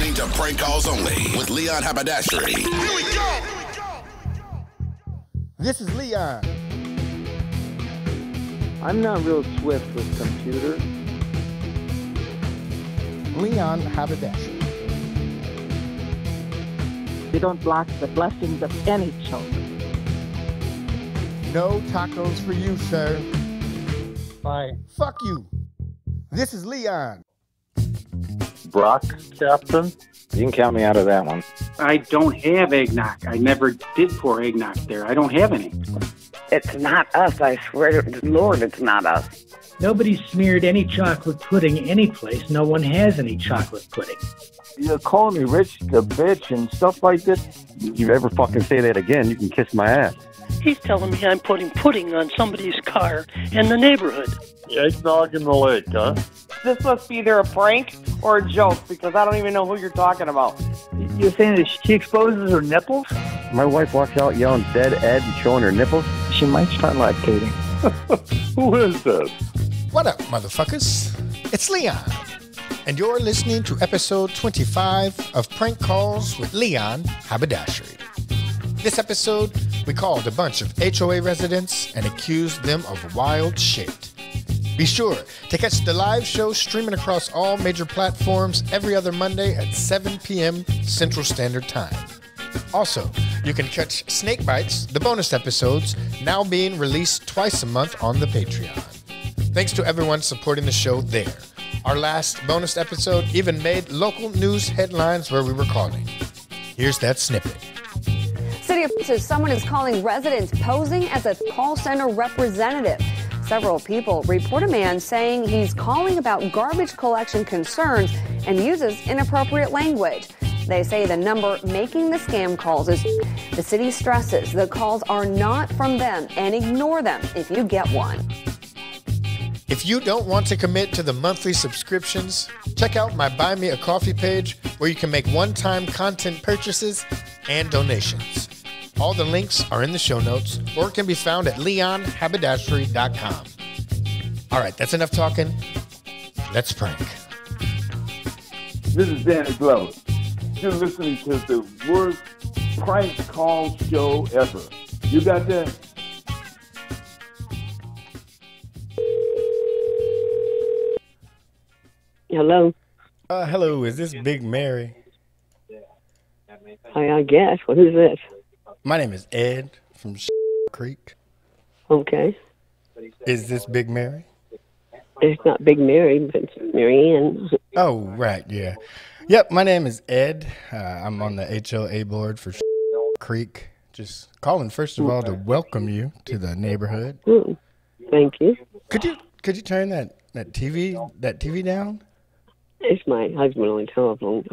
listening to Prank Calls Only with Leon Haberdashery. Here we go. This is Leon. I'm not real swift with computers. Leon Haberdashery. We don't block the blessings of any children. No tacos for you, sir. Bye. Fuck you. This is Leon. Brock, Captain. You can count me out of that one. I don't have eggnog. I never did pour eggnog there. I don't have any. It's not us, I swear to the Lord, it's not us. Nobody smeared any chocolate pudding anyplace. No one has any chocolate pudding. You're calling me rich the bitch and stuff like this. If you ever fucking say that again, you can kiss my ass. He's telling me I'm putting pudding on somebody's car in the neighborhood. Eggnog in the lake, huh? This must be either a prank or a joke because I don't even know who you're talking about. You're saying that she exposes her nipples? My wife walks out yelling dead Ed and showing her nipples. She might start lactating. Who is this? What up, motherfuckers? It's Leon. And you're listening to episode 25 of Prank Calls with Leon Haberdashery. This episode, we called a bunch of HOA residents and accused them of wild shit. Be sure to catch the live show streaming across all major platforms every other Monday at 7 p.m. Central Standard Time. Also, you can catch Snake Bites, the bonus episodes, now being released twice a month on the Patreon. Thanks to everyone supporting the show there. Our last bonus episode even made local news headlines where we were calling. Here's that snippet. Of someone is calling residents posing as a call center representative. Several people report a man saying he's calling about garbage collection concerns and uses inappropriate language. They say the number making the scam calls is the city stresses the calls are not from them and ignore them if you get one. If you don't want to commit to the monthly subscriptions, check out my Buy Me a Coffee page where you can make one time content purchases and donations. All the links are in the show notes or can be found at leonhaberdashery.com. All right, that's enough talking. Let's prank. This is Danny Glover. You're listening to the worst prank call show ever. You got that? Hello? Uh, hello, is this Big Mary? I, I guess. What is this? My name is Ed from Creek. Okay. Is this Big Mary? It's not Big Mary, but it's Mary Ann. Oh, right, yeah. Yep, my name is Ed. Uh, I'm on the HOA board for Creek. Just calling first of all to welcome you to the neighborhood. Hmm. Thank you. Could you could you turn that that TV that TV down? It's my husband on the telephone.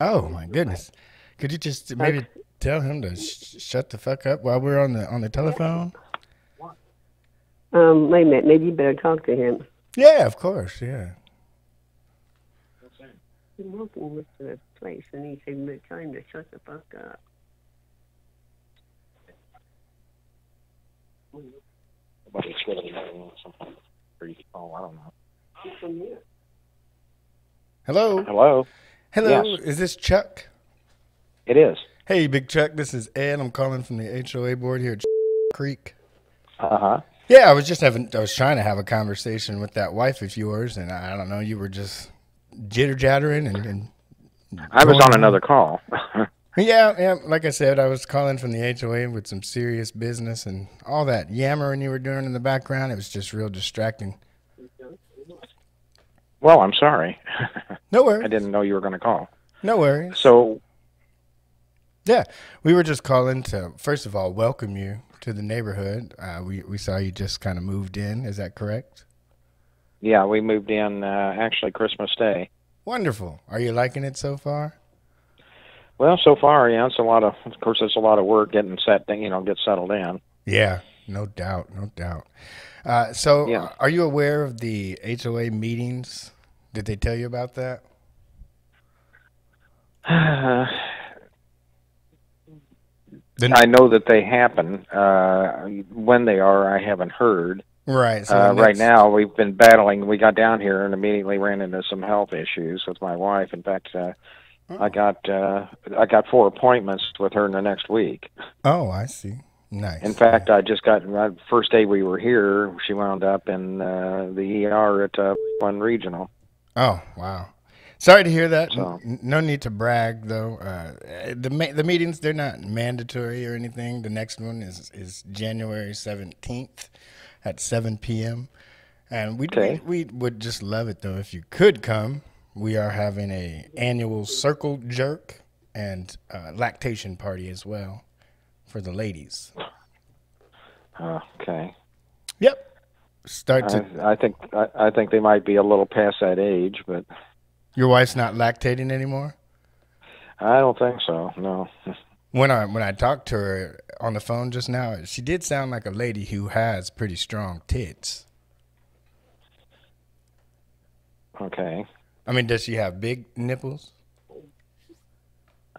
Oh my goodness! Could you just maybe tell him to sh- shut the fuck up while we're on the on the telephone? Um, wait a minute. Maybe you better talk to him. Yeah, of course. Yeah. I'm walking with the place, and he said, "We're trying to shut the fuck up." Oh, I don't know. Hello. Hello. Hello. Yes. Is this Chuck? It is. Hey, Big Chuck. This is Ed. I'm calling from the HOA board here at Creek. Uh huh. Yeah, I was just having. I was trying to have a conversation with that wife of yours, and I don't know. You were just jitter jattering and. and I was on another call. Yeah, yeah. Like I said, I was calling from the HOA with some serious business and all that yammering you were doing in the background. It was just real distracting. well, I'm sorry. No worries. I didn't know you were going to call. No worries. So, Yeah, we were just calling to first of all welcome you to the neighborhood. Uh, we we saw you just kind of moved in. Is that correct? yeah, we moved in uh, actually Christmas Day. Wonderful. Are you liking it so far? Well, so far, yeah, it's a lot of. Of course, it's a lot of work getting set, thing, you know, get settled in. Yeah, no doubt, no doubt. Uh, so, Yeah. are you aware of the HOA meetings? Did they tell you about that? The- I know that they happen. Uh, when they are, I haven't heard. Right. So uh, right now, we've been battling. We got down here and immediately ran into some health issues with my wife. In fact, uh, I got uh, I got four appointments with her in the next week. Oh, I see. Nice. In fact, I just got uh, first day we were here. She wound up in uh, the ER at uh, one regional. Oh, wow. Sorry to hear that. So- No need to brag, though. Uh, the the meetings they're not mandatory or anything. The next one is is January seventeenth at seven p.m. And we Okay. we would just love it though if you could come. We are having a annual circle jerk and uh, lactation party as well for the ladies. Okay. Yep. Start to. I, I think I, I think they might be a little past that age, but your wife's not lactating anymore. I don't think so. No. When I when I talked to her on the phone just now, she did sound like a lady who has pretty strong tits. Okay. I mean, does she have big nipples?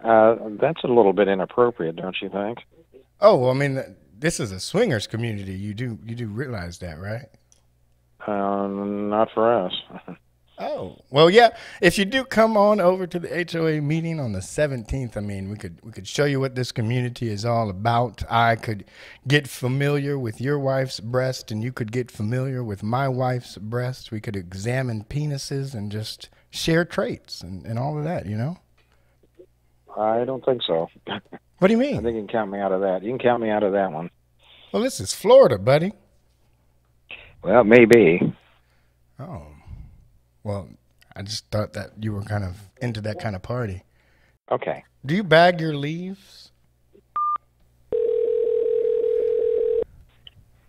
Uh, that's a little bit inappropriate, don't you think? Oh, well, I mean, this is a swingers community. You do you do realize that, right? Uh, not for us. Oh, well, yeah. If you do come on over to the HOA meeting on the seventeenth, I mean, we could we could show you what this community is all about. I could get familiar with your wife's breast, and you could get familiar with my wife's breast. We could examine penises and just share traits and, and all of that. You know. I don't think so. What do you mean? I think you can count me out of that. You can count me out of that one. Well, this is Florida, buddy. Well, maybe. Oh, well, I just thought that you were kind of into that kind of party. Okay. Do you bag your leaves?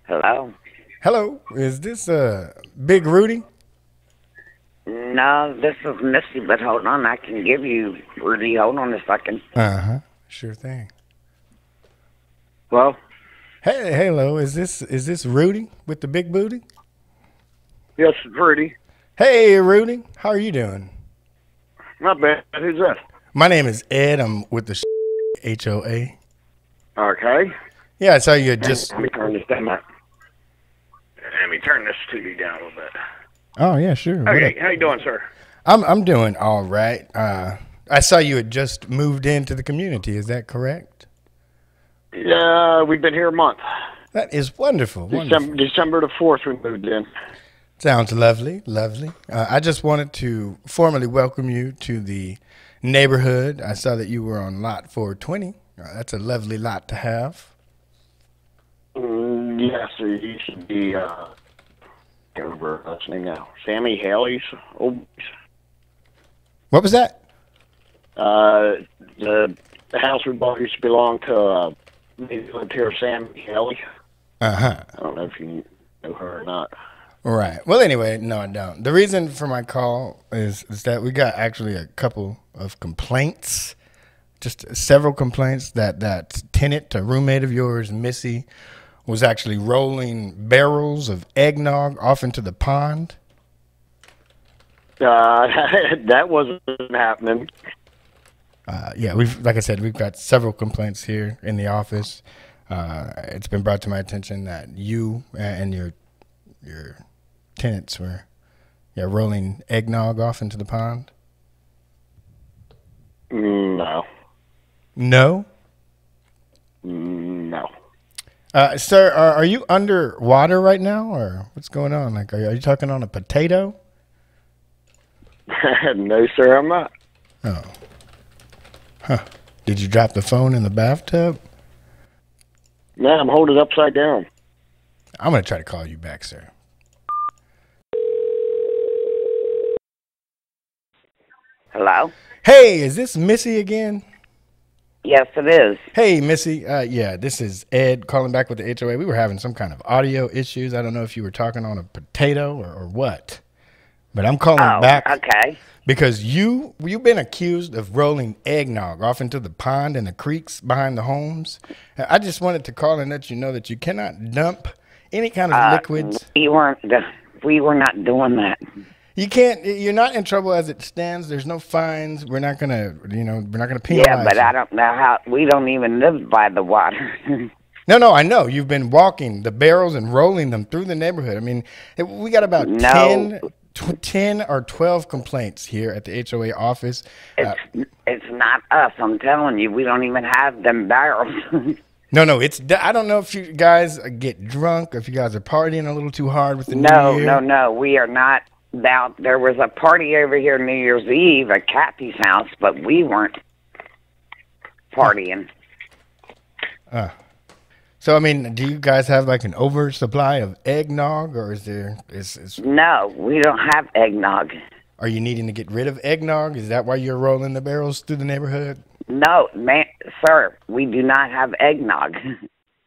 Hello. Hello, is this uh Big Rudy? No, this is Missy, but hold on, I can give you Rudy. Hold on a second. Uh huh. Sure thing. Well, Hey, hello. Is this is this Rudy with the big booty? Yes, Rudy. Hey, Rudy. How are you doing? Not bad. Who's that? My name is Ed. I'm with the HOA. Okay. Yeah, I saw you had just. Let me turn this down. Let me turn this TV down a little bit. Oh yeah, sure. Okay, how you doing, sir? I'm I'm doing all right. Uh, I saw you had just moved into the community. Is that correct? Yeah, we've been here a month. That is wonderful. wonderful. December, December the fourth, we moved in. Sounds lovely, lovely. Uh, I just wanted to formally welcome you to the neighborhood. I saw that you were on lot 420. Uh, that's a lovely lot to have. Mm, yes, sir. You should be. Uh, can't remember his name now. Sammy Haley's old. What was that? Uh, the the house we bought used to belong to uh, Sammy Haley. Uh huh. I don't know if you know her or not. Right. Well, anyway, no, I don't. The reason for my call is is that we got actually a couple of complaints, just several complaints that that tenant, a roommate of yours, Missy, was actually rolling barrels of eggnog off into the pond. Uh, that wasn't happening. Uh, yeah, we've like I said, we've got several complaints here in the office. Uh, it's been brought to my attention that you and your your tenants were yeah rolling eggnog off into the pond. No, No, no. uh, sir, are, are you underwater right now, or what's going on? Like, are you, are you talking on a potato? no, sir, I'm not. Oh, huh? Did you drop the phone in the bathtub? No, I'm holding it upside down. I'm gonna try to call you back, sir. Hello? Hey, is this Missy again? Yes, it is. Hey, Missy. Uh, yeah, this is Ed calling back with the HOA. We were having some kind of audio issues. I don't know if you were talking on a potato or, or what, but I'm calling Oh, back okay. because you you've been accused of rolling eggnog off into the pond and the creeks behind the homes. Uh, I just wanted to call and let you know that you cannot dump any kind of Uh, liquids. We weren't. We were not doing that. You can't. You're not in trouble as it stands. There's no fines. We're not gonna. You know, we're not gonna penalize. Yeah, but you. I don't know how. We don't even live by the water. No, no, I know. You've been walking the barrels and rolling them through the neighborhood. I mean, we got about No. 10 tw- 10 or 12 complaints here at the HOA office. Uh, It's it's not us. I'm telling you, we don't even have them barrels. no, no, it's. I don't know if you guys get drunk, or if you guys are partying a little too hard with the no, new year. no, no. We are not. Now there was a party over here New Year's Eve at Kathy's house, but we weren't partying. Uh, so I mean, do you guys have like an oversupply of eggnog, or is there is, is No, we don't have eggnog. are you needing to get rid of eggnog? Is that why you're rolling the barrels through the neighborhood? No, man, sir, we do not have eggnog.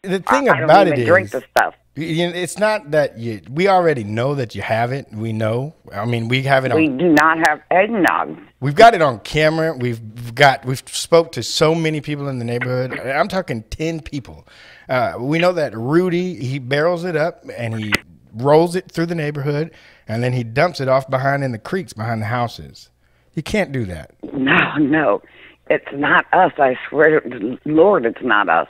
The thing I, I about don't it even drink is- the stuff. It's not that you. We already know that you have it. We know. I mean, we have it on. We do not have eggnog. We've got it on camera. We've got we've spoke to so many people in the neighborhood. I'm talking ten people. Uh, we know that Rudy he barrels it up and he rolls it through the neighborhood and then he dumps it off behind in the creeks behind the houses. You can't do that. No, no, it's not us. I swear to Lord, it's not us.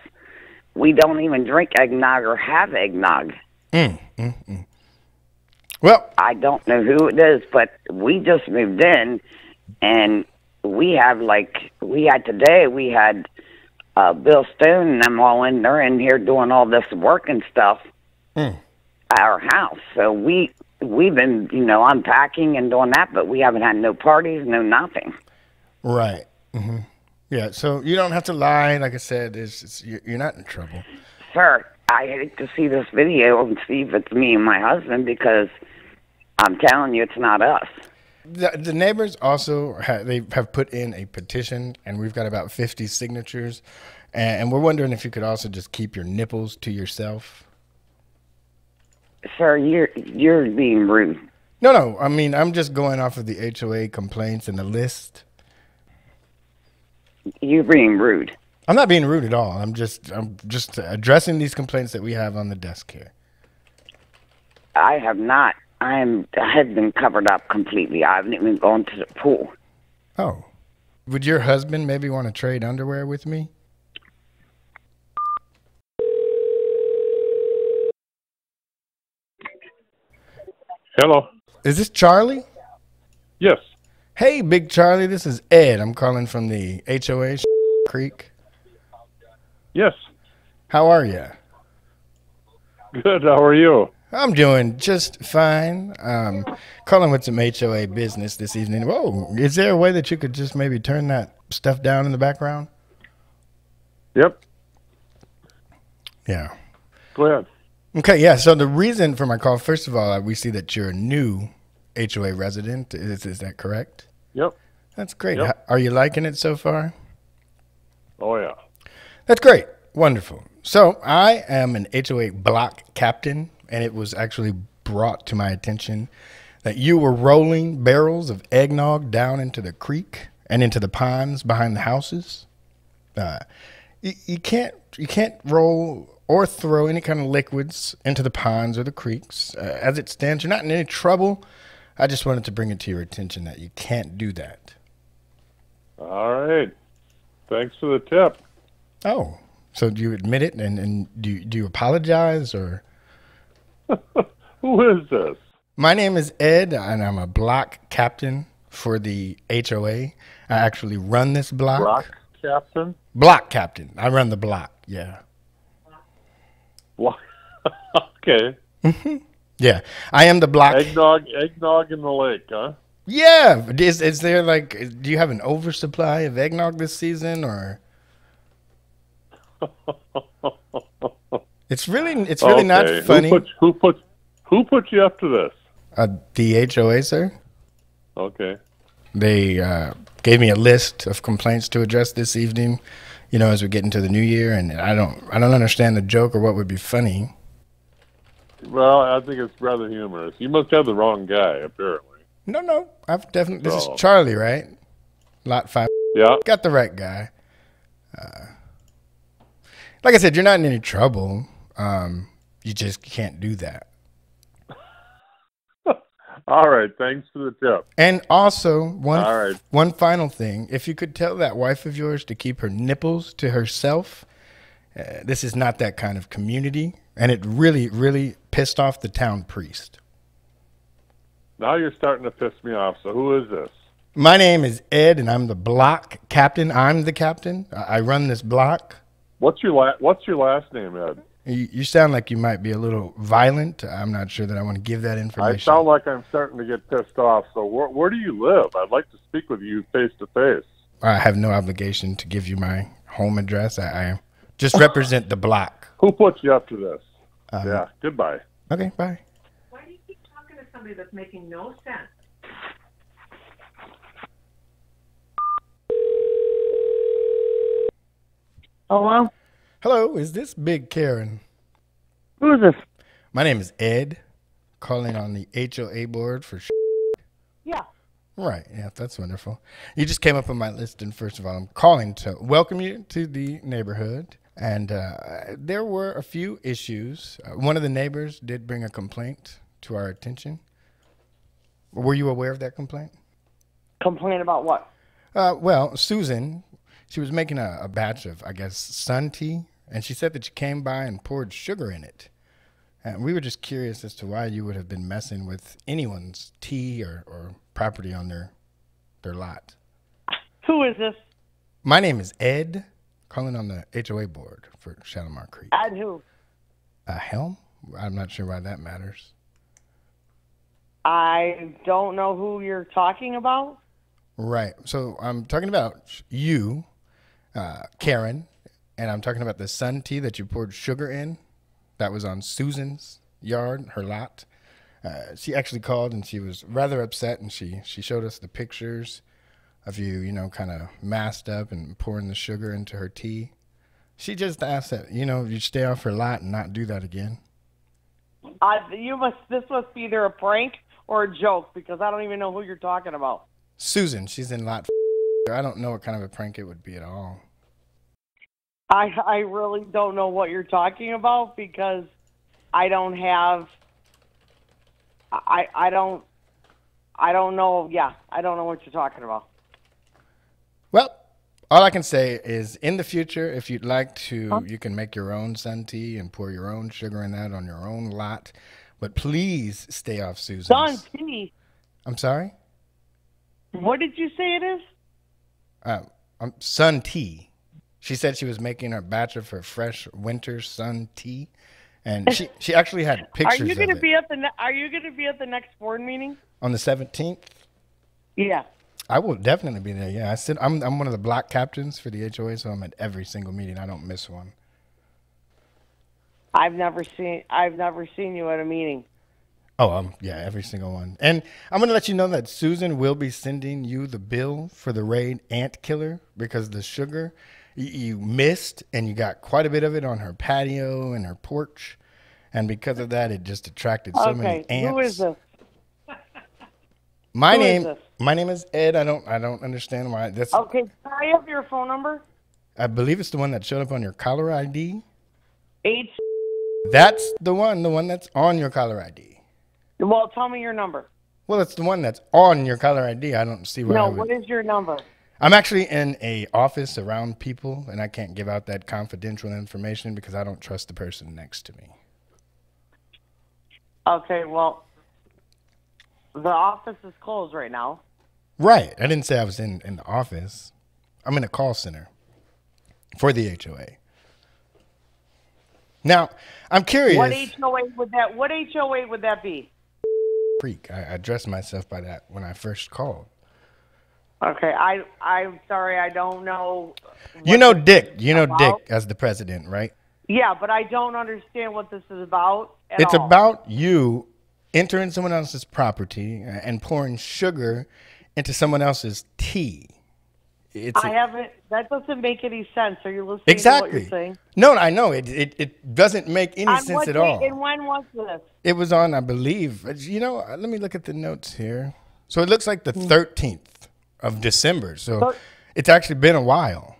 We don't even drink eggnog or have eggnog. Mm, mm, mm. Well, I don't know who it is, but we just moved in, and we have like we had today. We had uh, Bill Stone and them all in. They're in here doing all this work and stuff Mm. at our house. So we we've been you know unpacking and doing that, but we haven't had no parties, no nothing. Right. hmm Yeah. So you don't have to lie. Like I said, it's, it's, you're not in trouble. Sir, I hate to see this video and see if it's me and my husband because I'm telling you, it's not us. The, the neighbors also ha they have put in a petition, and we've got about fifty signatures, and, and we're wondering if you could also just keep your nipples to yourself. Sir, you're you're being rude. No, no. I mean, I'm just going off of the HOA complaints and the list. You're being rude. I'm not being rude at all. I'm just I'm just addressing these complaints that we have on the desk here. I have not. I am. I have been covered up completely. I haven't even gone to the pool. Oh, would your husband maybe want to trade underwear with me? Hello. Is this Charlie? Yes. Hey, Big Charlie. This is Ed. I'm calling from the HOA Creek. Yes. How are you? Good. How are you? I'm doing just fine. Um, calling with some HOA business this evening. Whoa, is there a way that you could just maybe turn that stuff down in the background? Yep. Yeah. Go ahead. Okay, yeah. So the reason for my call, first of all, we see that you're a new HOA resident. Is, is that correct? Yep. That's great. Yep. Are you liking it so far? Oh yeah. That's great. Wonderful. So I am an HOA block captain, and it was actually brought to my attention that you were rolling barrels of eggnog down into the creek and into the ponds behind the houses. Uh, you, you can't you can't roll or throw any kind of liquids into the ponds or the creeks. Uh, as it stands, you're not in any trouble. I just wanted to bring it to your attention that you can't do that. All right. Thanks for the tip. Oh, so do you admit it and, and do you, do you apologize or? Who is this? My name is Ed and I'm a block captain for the HOA. I actually run this block. Block captain. Block captain. I run the block. Yeah. Block. okay. Mm-hmm. Yeah. I am the block. Eggnog. Eggnog in the lake, huh? Yeah. Is is there like do you have an oversupply of eggnog this season or? It's really it's really Okay. not funny. Who put, who put who put you up to this? Uh, the HOA, sir. Okay. They uh, gave me a list of complaints to address this evening. You know, as we get into the new year, and I don't, I don't understand the joke or what would be funny. Well, I think it's rather humorous. You must have the wrong guy, apparently. No, no, I've definitely. This Oh. is Charlie, right? Lot five. Yeah. Got the right guy. Uh, like I said, you're not in any trouble. Um, you just can't do that. All right. Thanks for the tip. And also, one All right. one final thing: if you could tell that wife of yours to keep her nipples to herself, uh, this is not that kind of community, and it really, really pissed off the town priest. Now you're starting to piss me off. So who is this? My name is Ed, and I'm the block captain. I'm the captain. I run this block. What's your la- What's your last name, Ed? You, you sound like you might be a little violent. I'm not sure that I want to give that information. I sound like I'm starting to get pissed off. So where Where do you live? I'd like to speak with you face to face. I have no obligation to give you my home address. I, I just represent the block. Who put you up to this? Um, yeah. Goodbye. Okay. Bye. Why do you keep talking to somebody that's making no sense? Hello? Hello. Is this Big Karen? Who is this? My name is Ed, calling on the HOA board for. Yeah. Right. Yeah, that's wonderful. You just came up on my list, and first of all, I'm calling to welcome you to the neighborhood. And uh, there were a few issues. Uh, one of the neighbors did bring a complaint to our attention. Were you aware of that complaint? Complaint about what? Uh, well, Susan, she was making a, a batch of, I guess, sun tea, and she said that you came by and poured sugar in it. And we were just curious as to why you would have been messing with anyone's tea or, or property on their their lot. Who is this? My name is Ed, calling on the HOA board for Shalimar Creek. Ed who? A Helm? I'm not sure why that matters. I don't know who you're talking about. Right. So I'm talking about you, uh, Karen, and I'm talking about the sun tea that you poured sugar in. That was on Susan's yard, her lot. Uh, she actually called and she was rather upset, and she she showed us the pictures of you, you know, kind of masked up and pouring the sugar into her tea. She just asked that you know you stay off her lot and not do that again. I, you must. This must be either a prank or a joke because I don't even know who you're talking about. Susan, she's in lot. I don't know what kind of a prank it would be at all. I I really don't know what you're talking about because I don't have. I I don't. I don't know. Yeah, I don't know what you're talking about. Well, all I can say is in the future, if you'd like to, you can make your own sun tea and pour your own sugar in that on your own lot. But please stay off Susan's. Sun tea. I'm sorry? What did you say it is? Uh, um, sun tea. She said she was making a batch of her fresh winter sun tea. And she, she actually had pictures. Are you going to it be at the Are you going to be at the next board meeting? on the 17th. Yeah. I will definitely be there. Yeah, I sit. I'm I'm one of the block captains for the HOA, so I'm at every single meeting. I don't miss one. I've never seen I've never seen you at a meeting. Oh, um, yeah, every single one. And I'm going to let you know that Susan will be sending you the bill for the raid ant killer because the sugar you, missed and you got quite a bit of it on her patio and her porch. And because of that, it just attracted so okay, many ants. who is this? My who is name, this? My name is Ed. I don't, I don't understand why. That's, Okay, can I have your phone number? I believe it's the one that showed up on your caller ID. Eight. That's the one, the one that's on your caller ID. Well, tell me your number. Well, it's the one that's on your caller ID. I don't see why. I No, would- what is your number? I'm actually in a office around people, and I can't give out that confidential information because I don't trust the person next to me. Okay, well, the office is closed right now. Right. I didn't say I was in, in the office. I'm in a call center for the HOA. Now, I'm curious. What HOA would that? What HOA would that be? Freak. I addressed myself by that when I first called. Okay, I I'm sorry, I don't know. You know Dick. You know about. Dick as the president, right? Yeah, but I don't understand what this is about. At It's all. about you entering someone else's property and pouring sugar into someone else's tea. It's I haven't. That doesn't make any sense. Are you listening exactly. to what you're saying? No, I know it, it. It doesn't make any On sense at all. And when was this? It was on, I believe. uh, You know, uh, let me look at the notes here. So it looks like the Hmm. 13th of December. So Thir- it's actually been a while.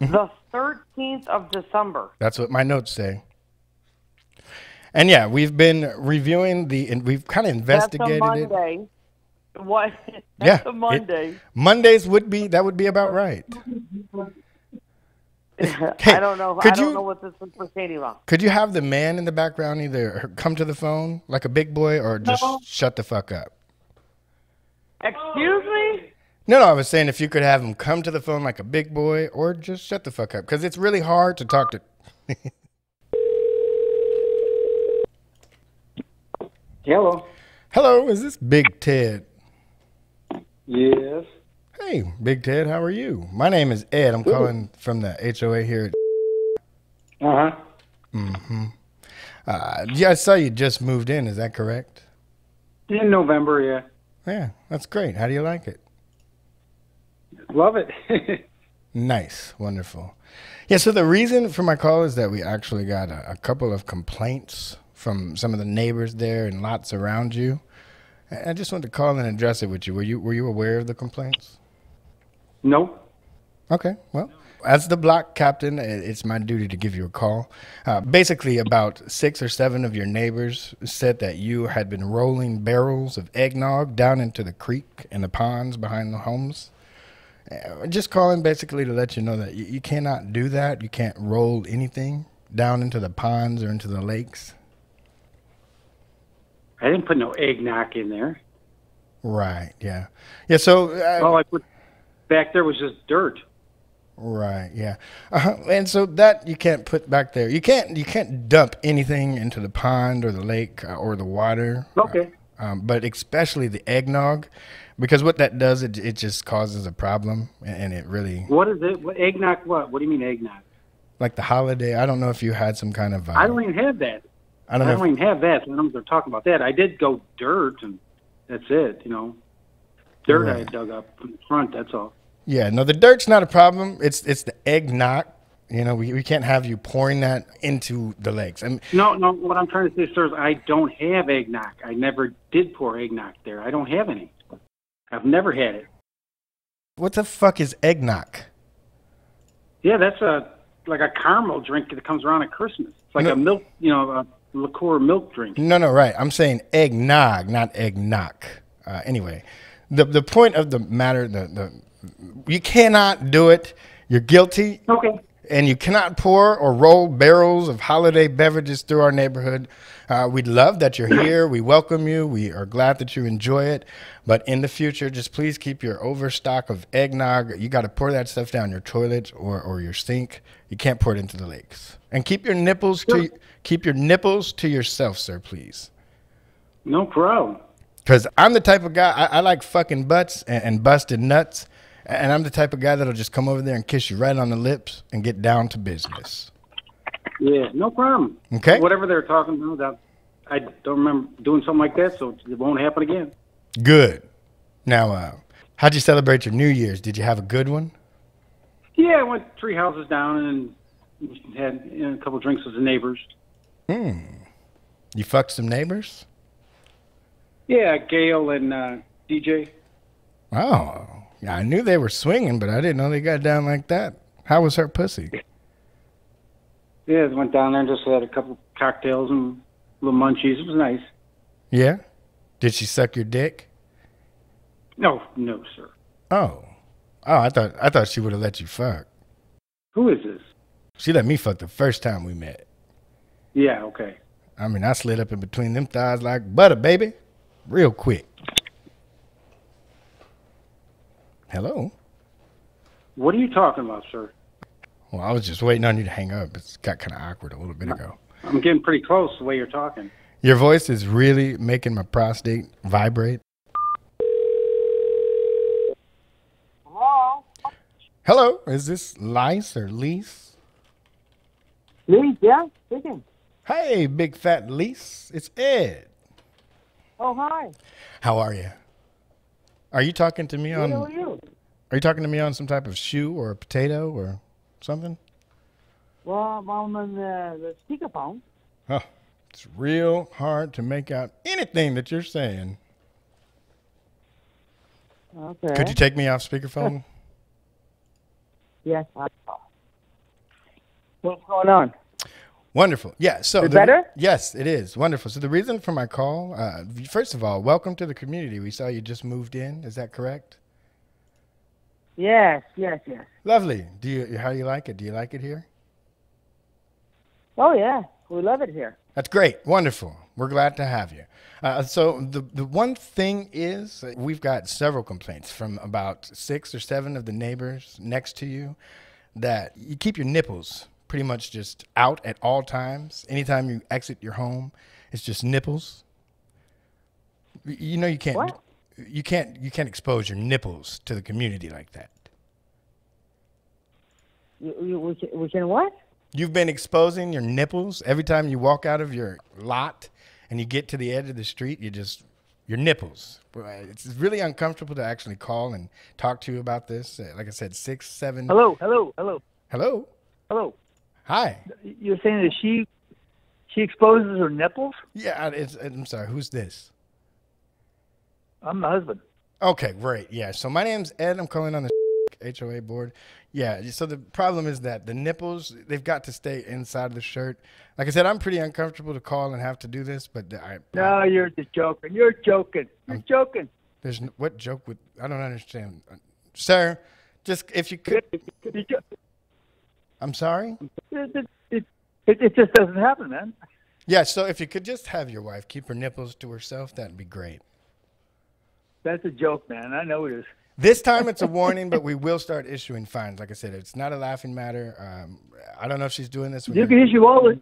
The 13th of December. That's what my notes say. And yeah, we've been reviewing the, and we've kind of investigated That's a it. Monday. What? Yeah, That's a it- Monday. Mondays would be that would be about right. Hey, I don't know. I could don't you- know what this is pertaining about. Could you have the man in the background either come to the phone like a big boy or just No. shut the fuck up? Excuse me? No, no, I was saying if you could have him come to the phone like a big boy or just shut the fuck up because it's really hard to talk to. Hello. Hello, is this Big Ted? Yes. Hey, Big Ted, how are you? My name is Ed. I'm calling from the HOA here. Uh huh. Mm-hmm. Uh, yeah, I saw you just moved in. Is that correct? In November, yeah. Yeah, that's great. How do you like it? Love it. Nice, wonderful. Yeah, so the reason for my call is that we actually got a, a couple of complaints from some of the neighbors there and lots around you. I just wanted to call and address it with you. Were you were you aware of the complaints? no. Okay, well, as the block captain, it's my duty to give you a call. Uh, basically, about six or seven of your neighbors said that you had been rolling barrels of eggnog down into the creek and the ponds behind the homes. Uh, just calling basically to let you know that you, you cannot do that. You can't roll anything down into the ponds or into the lakes. I didn't put no eggnog in there. Right, yeah. Yeah, so. Uh, All I put back there was just dirt. Right. Yeah. Uh-huh. And so that you can't put back there. You can't. You can't dump anything into the pond or the lake uh, or the water. Okay. Um, but especially the eggnog, because what that does, it it just causes a problem, and, and it really What is it? What, eggnog? What? What do you mean eggnog? like the holiday. I don't know if you had some kind of. Uh, I don't even have that. I don't know. if- even have that. So I don't know if they're talking about that. I did go dirt, and that's it. You know, dirt I Right. dug up in front. That's all. yeah. No, the dirt's not a problem. It's it's the eggnog. You know, we, we can't have you pouring that into the lakes. And No, no. What I'm trying to say, sir, is I don't have eggnog. I never did pour eggnog there. I don't have any. I've never had it. what the fuck is eggnog? Yeah, that's a like a caramel drink that comes around at Christmas. It's like No. a milk, you know, a liqueur milk drink. No, no, right. I'm saying eggnog, not eggnog. Uh, anyway, the the point of the matter, the the you cannot do it. You're guilty. Okay. And you cannot pour or roll barrels of holiday beverages through our neighborhood. Uh, we love that you're here. We welcome you. We are glad that you enjoy it. But in the future, just please keep your overstock of eggnog. You got to pour that stuff down your toilet or, or your sink. You can't pour it into the lakes. And keep your nipples to keep your nipples to yourself, sir, please. No problem. Because I'm the type of guy, I, I like fucking butts and, and busted nuts. And I'm the type of guy that'll just come over there and kiss you right on the lips and get down to business. Yeah, no problem. Okay. Whatever they're talking about, I don't remember doing something like that, so it won't happen again. Good. Now, uh, how'd you celebrate your New Year's? Did you have a good one? Yeah, I went three houses down and had you know, a couple drinks with the neighbors. Hmm. You fucked some neighbors? Yeah, Gail and uh, DJ. Oh, yeah, I knew they were swinging, but I didn't know they got down like that. How was her pussy? Yeah, I went down there and just had a couple cocktails and little munchies. It was nice. Yeah? Did she suck your dick? No, no, sir. Oh. Oh, I thought I thought she would have let you fuck. Who is this? She let me fuck the first time we met. Yeah, okay. I mean, I slid up in between them thighs like butter, baby. Real quick. Hello? What are you talking about, sir? Well, I was just waiting on you to hang up. It's got kind of awkward a little bit ago. I'm getting pretty close the way you're talking. Your voice is really making my prostate vibrate. Hello? Hello, is this Lice or Lise? Me? Yeah? Speaking. Hey, big fat Lise. It's Ed. Oh, hi. How are you? Are you talking to me on? Who are you? Are you talking to me on some type of shoe or a potato or something? Well, I'm on the, the speakerphone. Huh. It's real hard to make out anything that you're saying. Okay. Could you take me off speakerphone? Yes. I What's going on? Wonderful. Yeah. So Is the- better? Yes, it is wonderful. So the reason for my call, uh, first of all, welcome to the community. We saw you just moved in. Is that correct? Yes, yes, yes. Lovely. Do you how do you like it? Do you like it here? Oh yeah, we love it here. That's great. Wonderful. We're glad to have you. Uh, so the the one thing is uh, we've got several complaints from about six or seven of the neighbors next to you that you keep your nipples pretty much just out at all times. Anytime you exit your home, it's just nipples. You know you can't What? You can't you can't expose your nipples to the community like that. You, you, we, can, we can what? You've been exposing your nipples every time you walk out of your lot and you get to the edge of the street. You just your nipples. It's really uncomfortable to actually call and talk to you about this. Uh, Like I said, six, seven. Hello, hello, hello, Hello. hello. Hi. You're saying that she she exposes her nipples? Yeah, it's, I'm sorry. Who's this? I'm the husband. Okay, great. Yeah. So my name's Ed. I'm calling on the HOA board. Yeah. So the problem is that the nipples they've got to stay inside the shirt. Like I said, I'm pretty uncomfortable to call and have to do this, but I, No, you're just joking. You're joking. You're joking. There's n- what joke would I don't understand, Uh, sir. Just if you could. I'm sorry. It, it, it, it just doesn't happen, man. Yeah. So if you could just have your wife keep her nipples to herself, that'd be great. That's a joke, man. I know it is. This time it's a warning, but we will start issuing fines. Like I said, it's not a laughing matter. Um, I don't know if she's doing this. You can issue all the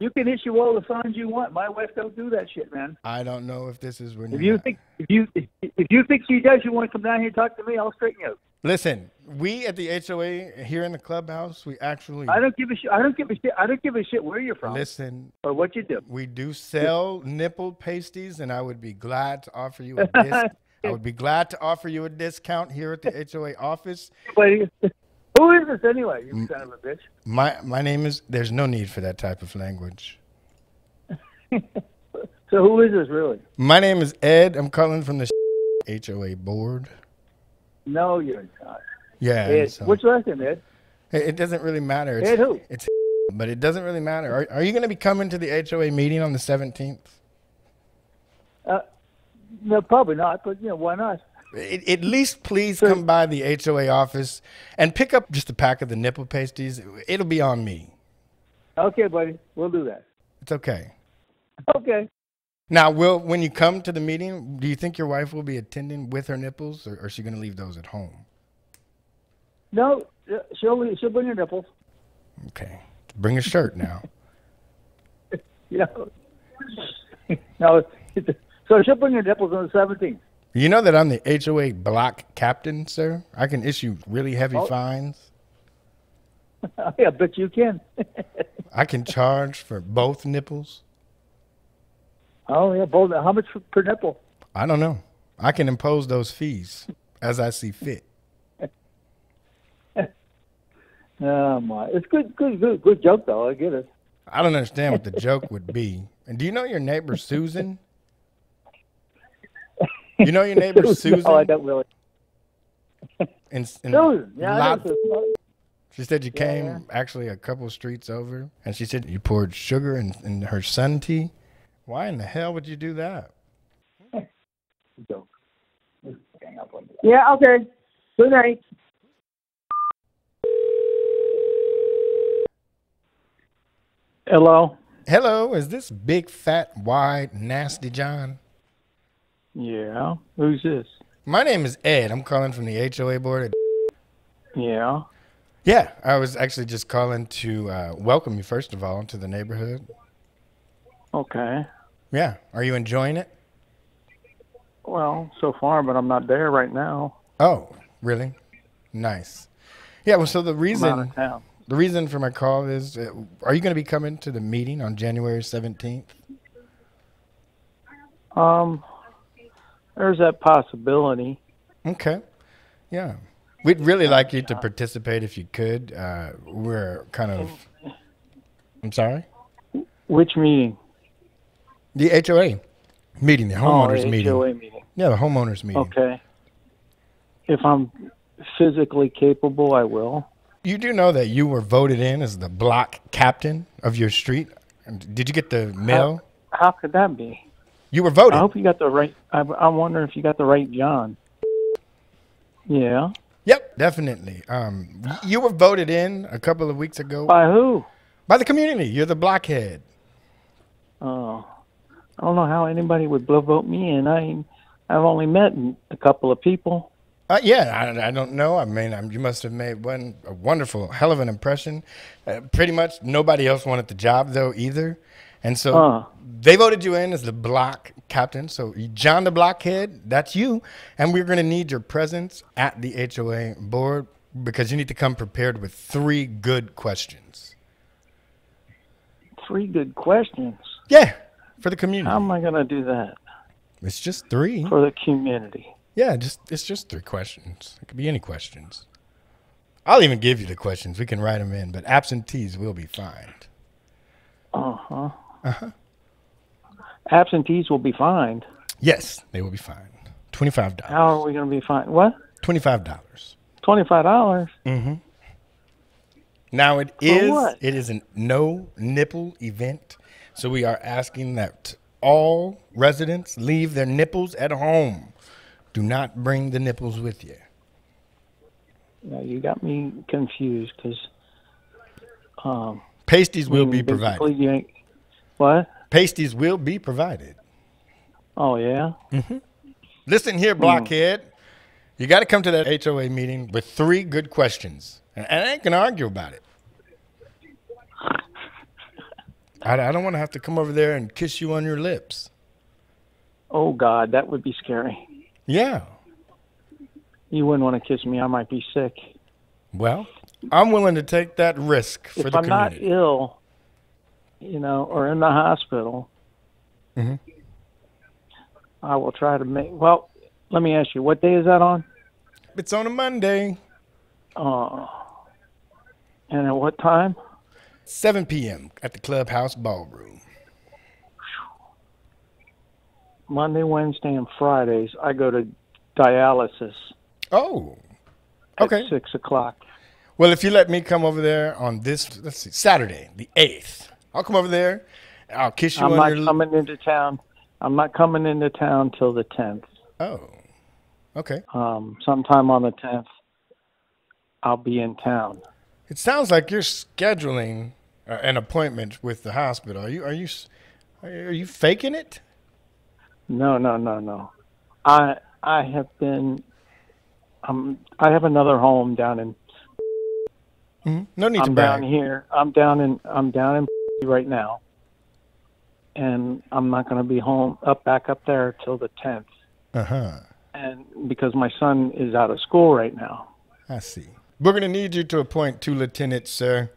you can issue all the fines you want. My wife don't do that shit, man. I don't know if this is when If you think if you if, if you think she does, you want to come down here and talk to me, I'll straighten you out. Listen, we at the HOA here in the clubhouse, we actually I don't give a shit. I don't give a shit. I don't give a shit where you're from listen. or what you do. We do sell nipple pasties, and I would be glad to offer you a I would be glad to offer you a discount here at the HOA office. But who is this anyway? You son of a bitch. My my name is. There's no need for that type of language. So who is this really? My name is Ed. I'm calling from the HOA board. No, you're not. Yeah. Ed. so- What's your last name, Ed? It, it doesn't really matter. It's, Ed who? It's, but it doesn't really matter. Are, are you going to be coming to the HOA meeting on the 17th? Uh, no, probably not. But you know, why not? It, at least please come by the HOA office and pick up just a pack of the nipple pasties. It'll be on me. Okay, buddy, we'll do that. It's okay. Okay. Now, will when you come to the meeting, do you think your wife will be attending with her nipples, or, or is she going to leave those at home? No, uh, she'll she'll bring her nipples. Okay, bring a shirt now. You know. no, so she'll bring her nipples on the seventeenth. You know that I'm the HOA block captain, sir. I can issue really heavy Oh. fines. yeah, I bet you can. I can charge for both nipples. oh yeah, both. How much per- per nipple? I don't know. I can impose those fees as I see fit. Oh my, it's good, good, good, good joke though. I get it. I don't understand what the joke would be. And do you know your neighbor Susan? You know your neighbor Susan? No, I don't really. In, in Susan, yeah, I know Lot- She said you Yeah, came yeah. actually a couple streets over, and she said you poured sugar in, in her sun tea. Why in the hell would you do that? Yeah. Okay. Good night. Hello. Hello, is this big, fat, wide, nasty John? Yeah. Who's this? My name is Ed. I'm calling from the HOA board. Yeah. Yeah, I was actually just calling to uh, welcome you, first of all, to the neighborhood. Okay. Yeah, are you enjoying it? Well, so far, but I'm not there right now. Oh, really? Nice. Yeah, well, so the reason the reason for my call is, uh, are you going to be coming to the meeting on January seventeenth? Um, there's that possibility. Okay. Yeah. We'd really like you to participate if you could. Uh, we're kind of. I'm sorry? Which meeting? The HOA meeting, the Oh, homeowners the meeting. HOA meeting. Yeah, the homeowners meeting. Okay. If I'm physically capable, I will. You do know that you were voted in as the block captain of your street. Did you get the mail? How could that be? You were voted. I hope you got the right. I, I'm wondering if you got the right John. Yeah. Yep, definitely. Um, you were voted in a couple of weeks ago By who? by the community. You're the blockhead. Oh, I don't know how anybody would blow vote me in. I, I've only met a couple of people. Uh, yeah, I, I don't know. I mean, um, you must have made one a wonderful, hell of an impression. Uh, pretty much nobody else wanted the job though either, and so Huh. they voted you in as the block captain. So John the Blockhead, that's you, and we're going to need your presence at the HOA board because you need to come prepared with three good questions. Three good questions. Yeah, for the community. How am I going to do that It's just three. for the community? Yeah, just it's just three questions. It could be any questions. I'll even give you the questions. We can write them in, but absentees will be fined. Uh huh. Uh huh. Absentees will be fined. Yes, they will be fined. Twenty-five dollars. How are we going to be fined? What? Twenty-five dollars. Twenty-five dollars. Mm-hmm. Now it For is what? it is a no nipple event, so we are asking that all residents leave their nipples at home. Do not bring the nipples with you. Now you got me confused because um, Pasties will be provided. What? Pasties will be provided. Oh yeah. Mm-hmm. Listen here, blockhead. You got to come to that HOA meeting with three good questions, and, I ain't gonna argue about it. I, I don't want to have to come over there and kiss you on your lips. Oh God, that would be scary. Yeah. You wouldn't want to kiss me. I might be sick. Well, I'm willing to take that risk for if the I'm not ill, you know, or in the hospital, Mhm. I will try to make. Well, let me ask you, what day is that on? It's on a Monday. Uh, and at what time? 7 p.m. at the clubhouse ballroom. Monday, Wednesday, and Fridays. I go to dialysis. Oh. At Okay. six o'clock. Well, if you let me come over there on this, let's see, Saturday, the 8th, I'll come over there. I'll kiss you I'm not your coming into town. I'm not coming into town till the tenth. Oh. Okay. Um, sometime on the tenth, I'll be in town. It sounds like you're scheduling uh, an appointment with the hospital. Are you are you are you faking it? No, no, no, no. I I have been. Um, I have another home down in. Mhm. No need I'm to down here. I'm down in. I'm down in right now, and I'm not going to be home up back up there till the tenth. Uh huh. And because my son is out of school right now. I see. We're going to need you to appoint two lieutenants, sir.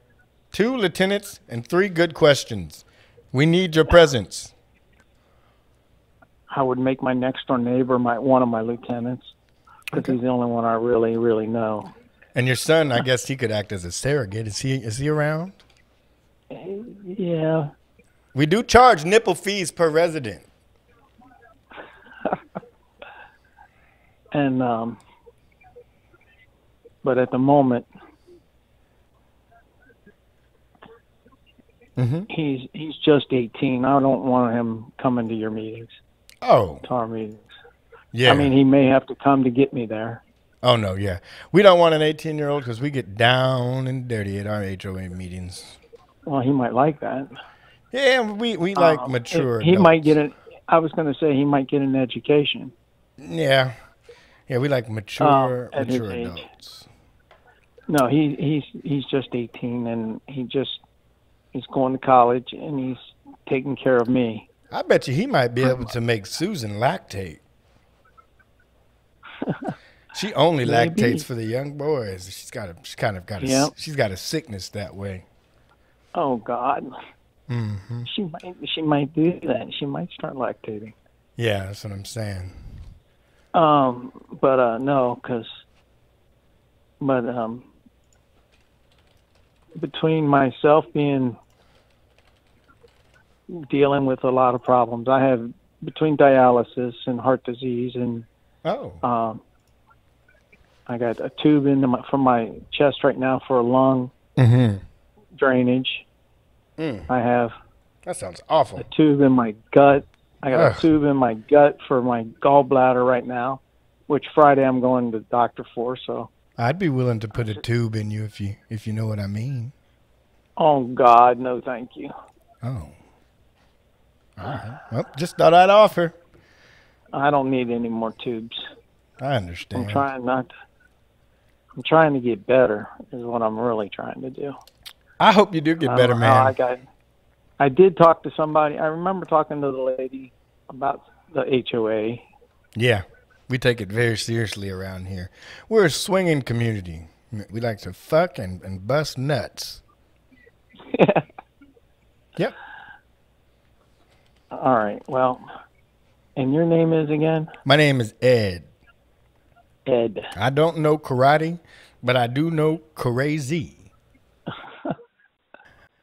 Two lieutenants and three good questions. We need your presence. I would make my next door neighbor my one of my lieutenants because he's the only one I really really know. And your son, I guess he could act as a surrogate. Is he is he around? Yeah, We do charge nipple fees per resident. and um, but at the moment Mm-hmm. he's he's just 18. I don't want him coming to your meetings, Oh, to our meetings. yeah. I mean, he may have to come to get me there. oh no, yeah. We don't want an 18 year old because we get down and dirty at our HOA meetings. Well, he might like that. Yeah, we we like Um, mature. He adults. might get an. I was going to say he might get an education. Yeah, yeah. We like mature, at his mature adults. No, he he's he's just 18 and he just he's going to college and he's taking care of me. I bet you he might be able to make Susan lactate. she only Maybe. lactates for the young boys. She's got a, she's kind of got a, Yep. she's got a sickness that way. Oh God, hmm she might she might do that. She might start lactating. Yeah, that's what I'm saying. Um, but uh, no, because but um, between myself being dealing with a lot of problems, I have between dialysis and heart disease, and Oh, um, I got a tube in my, from my chest right now for a lung mm-hmm. drainage. Mm, I have that sounds awful. a tube in my gut. I got Ugh. a tube in my gut for my gallbladder right now, which Friday I'm going to the doctor for. So I'd be willing to put a tube in you if you if you know what I mean. Oh God, no, thank you. Oh. All right. Well, just thought I'd offer. I don't need any more tubes. I understand. I'm trying not. To, I'm trying to get better. Is what I'm really trying to do. I hope you do get oh, better, don't know how man. I got. I did talk to somebody. I remember talking to the lady about the HOA. Yeah, we take it very seriously around here. We're a swinging community. We like to fuck and, and bust nuts. Yeah. Yep. All right. Well, and your name is again? My name is Ed. Ed. I don't know karate, but I do know crazy.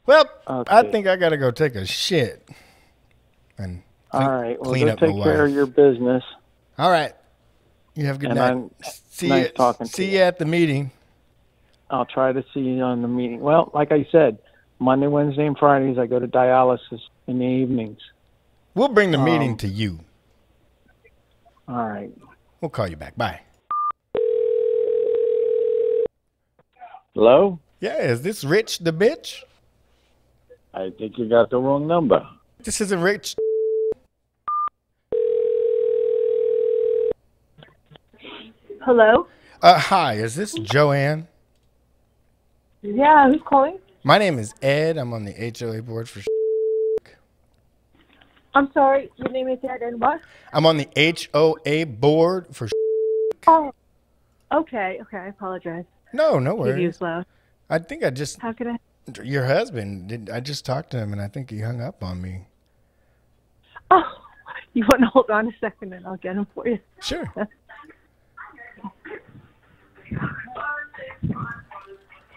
Well, I think I gotta go take a shit. And All right. Well, clean go up my take care of your business. All right. You have a good And night. I'm- see nice you, talking to see you at the meeting. I'll try to see you on the meeting. Well, like I said, Monday, Wednesday, and Fridays I go to dialysis in the evenings. We'll bring the meeting Um, to you. All right. We'll call you back. Bye. Hello? Yeah, is this Rich the bitch? I think you got the wrong number. This isn't Rich. Hello? Uh, hi, is this Joanne? Yeah, who's calling? My name is Ed. I'm on the HOA board for. I'm sorry, your name is Ed and what? I'm on the HOA board for. Oh, okay, okay, I apologize. No, no Give you worries. slow. I think I just. How can I? Your husband did. I just talked to him, and I think he hung up on me. Oh, you want to hold on a second and I'll get him for you? Sure.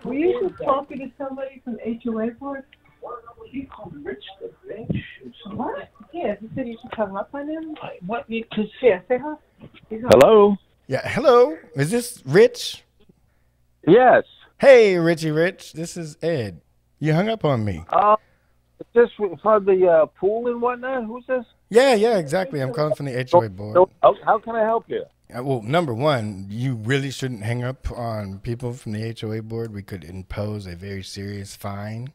Were you just talking to somebody from HOA board? He called Rich the bitch. What? Yeah, he said you should come up on him. What? Because yeah, say hi. Hello? Yeah, hello. Is this Rich? Yes. Hey, Richie Rich. This is Ed. You hung up on me. Uh, is this for the uh, pool and whatnot? Who's this? Yeah, yeah, exactly. I'm calling from the HOA board. How, how can I help you? Uh, well, number one, you really shouldn't hang up on people from the HOA board. We could impose a very serious fine,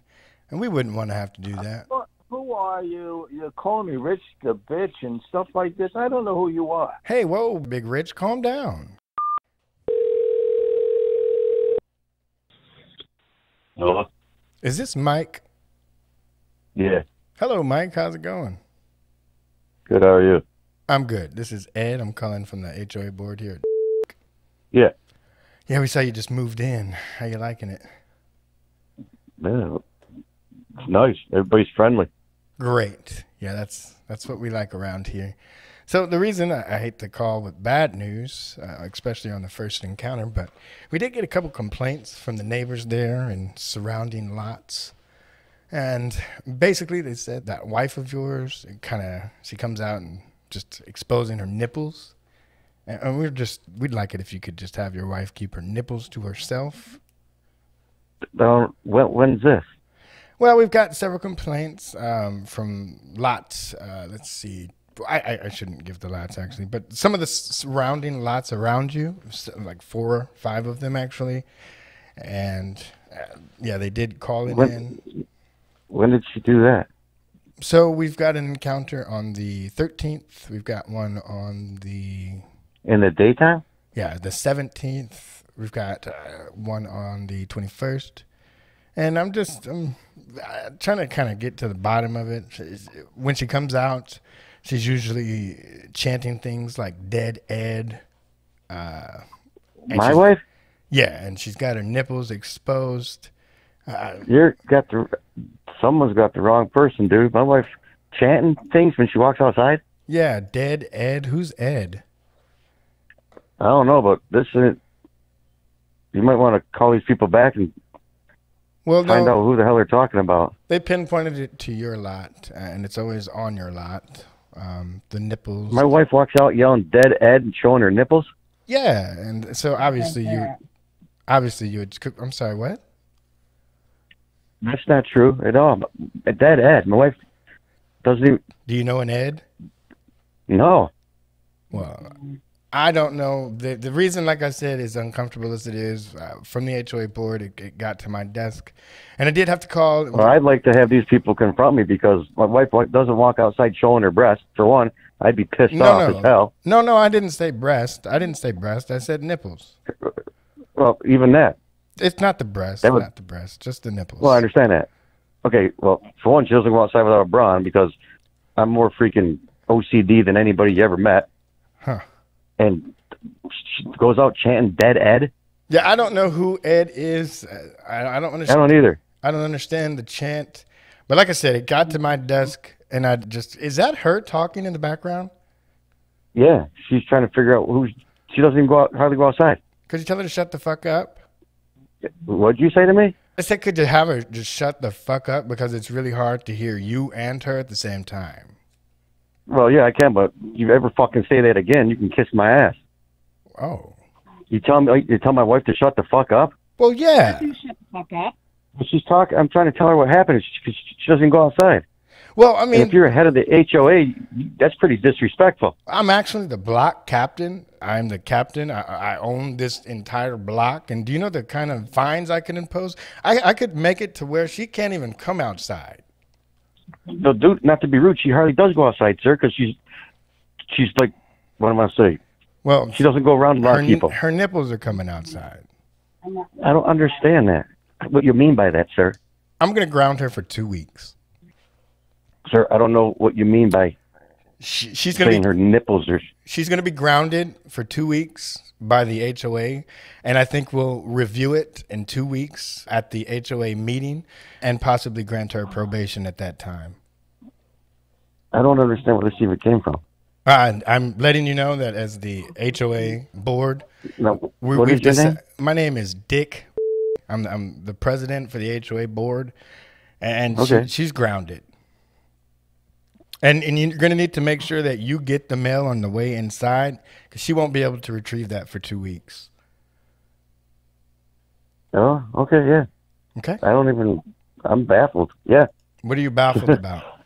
and we wouldn't want to have to do that. Who- Who are you? You're calling me Rich the bitch and stuff like this. I don't know who you are. Hey, whoa, Big Rich, calm down. Hello? Is this Mike? Yeah. Hello, Mike. How's it going? Good. How are you? I'm good. This is Ed. I'm calling from the HOA board here. Yeah. Yeah, we saw you just moved in. How you liking it? Yeah. It's nice. Everybody's friendly. Great. Yeah, that's that's what we like around here. So the reason I, I hate to call with bad news, uh, especially on the first encounter, but we did get a couple complaints from the neighbors there and surrounding lots, and basically they said that wife of yours kind of she comes out and just exposing her nipples, and, and we're just we'd like it if you could just have your wife keep her nipples to herself. Well, when, when's this? Well, we've got several complaints um, from lots. Uh, let's see. I, I, shouldn't give the lots actually, but some of the surrounding lots around you, like four or five of them actually, and uh, yeah, they did call it in. When, when did she do that? So we've got an encounter on the 13th. We've got one on the In the daytime? yeah the 17th. We've got uh, one on the 21st. And I'm just I'm uh, trying to kind of get to the bottom of it. When she comes out, she's usually chanting things like "Dead Ed." Uh, My wife? Yeah, and she's got her nipples exposed. Uh, You're got the. Someone's got the wrong person, dude. My wife chanting things when she walks outside. yeah, Dead Ed. Who's Ed? I don't know, but this is. You might want to call these people back and Well, find no. out who the hell they're talking about. They pinpointed it to your lot, uh, and it's always on your lot. Um, the nipples. My wife walks out yelling "Dead Ed" and showing her nipples. Yeah, and so obviously you, obviously you would. I'm sorry, what? That's not true at all. Dead Ed. My wife doesn't even. Do you know an Ed? No. Well, I don't know. The the reason, like I said, is uncomfortable as it is uh, from the HOA board. It, it got to my desk, and I did have to call. Well, I'd like to have these people confront me because my wife doesn't walk outside showing her breast. For one, I'd be pissed no, off no, as hell. no, no. I didn't say breast. I didn't say breast. I said nipples. Well, even that. It's not the breast. That would- not the breast. Just the nipples. Well, I understand that. Okay, well, for one, she doesn't go outside without a bra on because I'm more freaking OCD than anybody you ever met. And she goes out chanting "Dead Ed." Yeah, I don't know who Ed is. I, I don't understand. I don't either. I don't understand the chant. But like I said, it got to my desk, and I just is that her talking in the background? Yeah, she's trying to figure out who. She doesn't even go out, hardly go outside. Could you tell her to shut the fuck up? What'd you say to me? I said, could you have her just shut the fuck up because it's really hard to hear you and her at the same time. Well, yeah, I can, but you ever fucking say that again, you can kiss my ass. Oh. You tell me, you tell my wife to shut the fuck up. Well, yeah. You shut the fuck up. Well, she's talking. I'm trying to tell her what happened. She, she, she doesn't go outside. Well, I And mean, if you're head of the HOA, that's pretty disrespectful. I'm actually the block captain. I'm the captain. I, I own this entire block. And do you know the kind of fines I can impose? I, I could make it to where she can't even come outside. No, dude, not to be rude, she hardly does go outside, sir, because she's she's like, what am I say? Well, she doesn't go around a lot Her, of people. her nipples are coming outside. I don't understand that. What you mean by that, sir? I'm going to ground her for two weeks. Sir, I don't know what you mean by she, she's saying be- her nipples are. She's going to be grounded for two weeks by the HOA, and I think we'll review it in two weeks at the HOA meeting and possibly grant her probation at that time. I don't understand where this even came from. Uh, I'm letting you know that as the HOA board, No, we, what we've is your name? My name is Dick. I'm, I'm the president for the HOA board, and Okay. she, she's grounded. And, and you're going to need to make sure that you get the mail on the way inside because she won't be able to retrieve that for two weeks. Oh, okay, yeah. Okay. I don't even. I'm baffled. Yeah, What are you baffled about?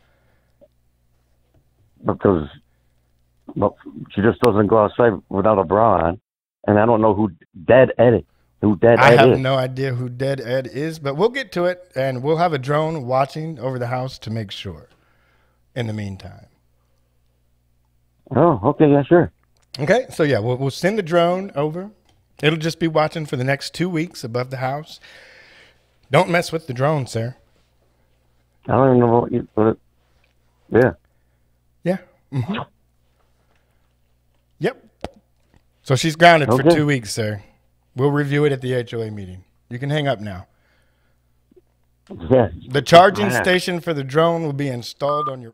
Because well, she just doesn't go outside without a bra on, and I don't know who Dead Ed, who Dead I Ed have is. no idea who Dead Ed is, but we'll get to it, and we'll have a drone watching over the house to make sure. In the meantime, Oh, okay, yeah, sure. okay. So yeah, we'll we'll send the drone over. It'll just be watching for the next two weeks above the house. Don't mess with the drone, sir. I don't even know what you. What it, yeah. Yeah. hmm Yep. So she's grounded for two weeks, sir. We'll review it at the HOA meeting. You can hang up now. Yeah. The charging Yeah. station for the drone will be installed on your.